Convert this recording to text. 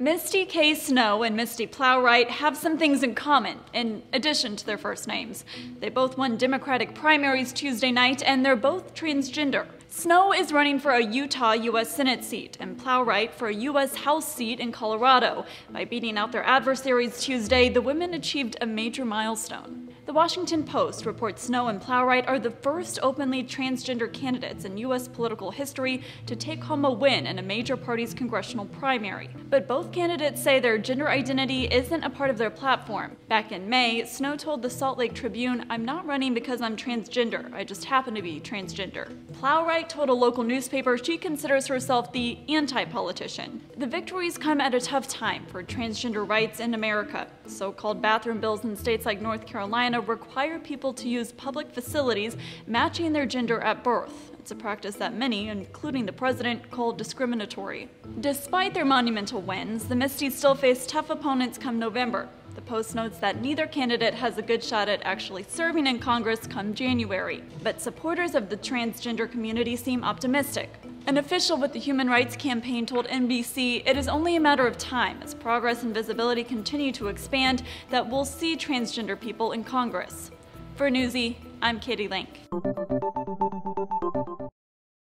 Misty K. Snow and Misty Plowright have some things in common, in addition to their first names. They both won Democratic primaries Tuesday night, and they're both transgender. Snow is running for a Utah U.S. Senate seat, and Plowright for a U.S. House seat in Colorado. By beating out their adversaries Tuesday, the women achieved a major milestone. The Washington Post reports Snow and Plowright are the first openly transgender candidates in U.S. political history to take home a win in a major party's congressional primary. But both candidates say their gender identity isn't a part of their platform. Back in May, Snow told the Salt Lake Tribune, I'm not running because I'm transgender, I just happen to be transgender. Plowright told a local newspaper she considers herself the anti-politician. The victories come at a tough time for transgender rights in America. So-called bathroom bills in states like North Carolina require people to use public facilities matching their gender at birth. It's a practice that many, including the president, call discriminatory. Despite their monumental wins, the Mistys still face tough opponents come November. The Post notes that neither candidate has a good shot at actually serving in Congress come January, but supporters of the transgender community seem optimistic. An official with the Human Rights Campaign told NBC it is only a matter of time as progress and visibility continue to expand that we'll see transgender people in Congress. For Newsy, I'm Katie Link.